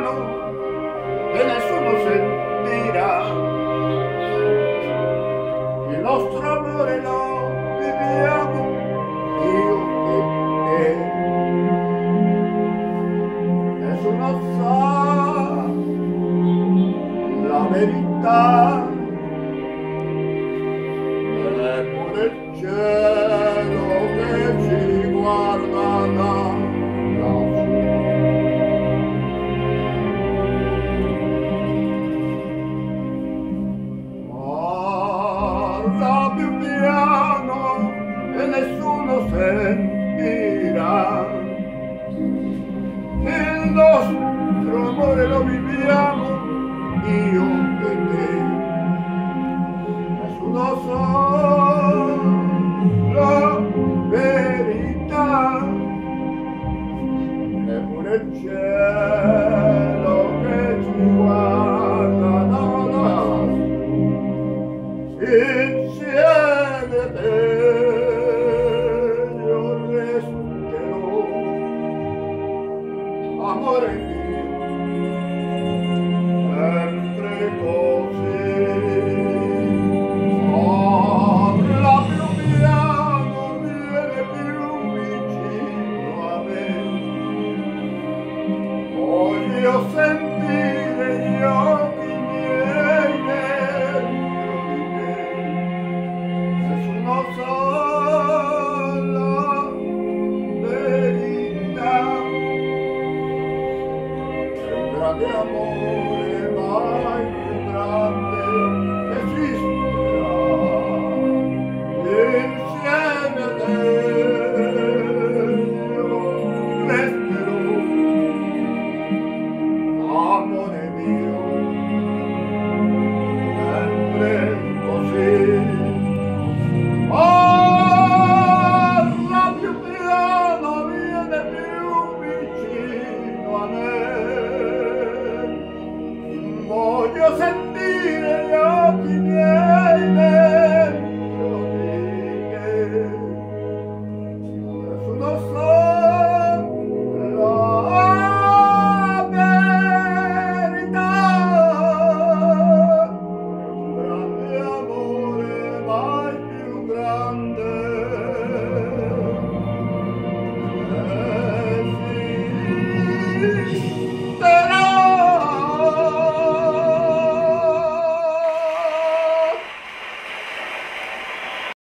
strano e nessuno sentirà il nostro amore lo viviamo io e te. Nessuno sa la verità. Ecco il cielo che ci guarda da e nessuno sentirà. Il nostro amore lo viviamo io e te. Nessuno sa la verità, neppure cielo che ci guarda amore mio sempre così. Parla più piano viene più vicino a me. Amore mai più grande